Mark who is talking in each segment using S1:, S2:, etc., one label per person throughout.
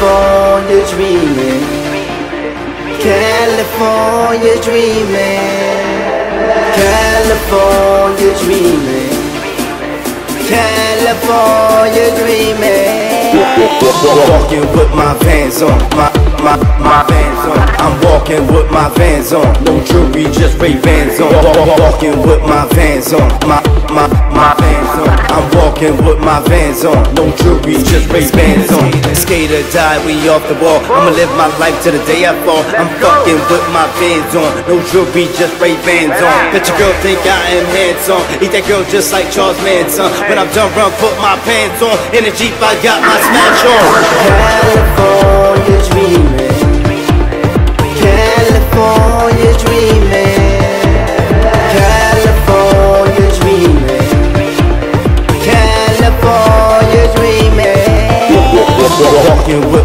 S1: California dreaming. California dreaming. California dreaming. California dreaming. Walking with my vans on, my my my vans on. I'm walking with my vans on, no jewelry, just Raybans on. Walking with my vans on, my my my vans on. Walking with my vans on, no jewelry, just Raybans on. Skater die, we off the wall. I'ma live my life till the day I fall. I'm fucking with my vans on, no jewelry, just Raybans on. Let your girl think I am handsome. Eat that girl just like Charles Manson. When I'm done, run, put my pants on. In the Jeep, I got my smash on. California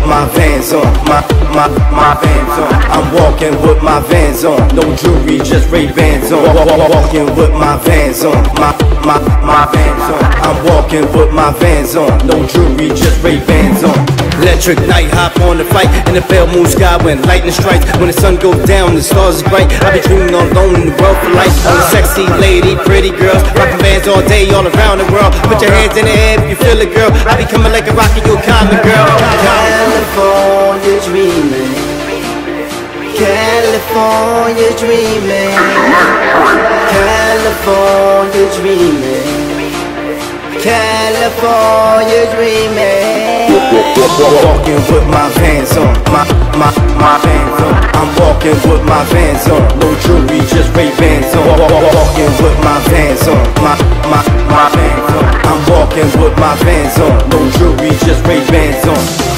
S1: my vans on, my my my vans on. I'm walking with my vans on, no jewelry, just Raybans on. Walking with my vans on, my my my vans on. I'm walking with my vans on, no jewelry, just Raybans on. Electric night, hop on the fight in the pale moon sky when lightning strikes. When the sun goes down, the stars is bright. I be dreaming all alone in the world for life. I'm a sexy lady, pretty girls, rocking bands all day, all around the world. Put your hands in the air if you feel it, girl. I be coming like a rocket, you a common girl. California dreaming. California dreaming. California dreaming. California dreaming. Walking with my vans on, my my my vans on. I'm walking with my vans on, no jewelry, just Ray Vans on. Walking with my vans on, my my my vans on. I'm walking with my vans on, no jewelry, just Raybans on.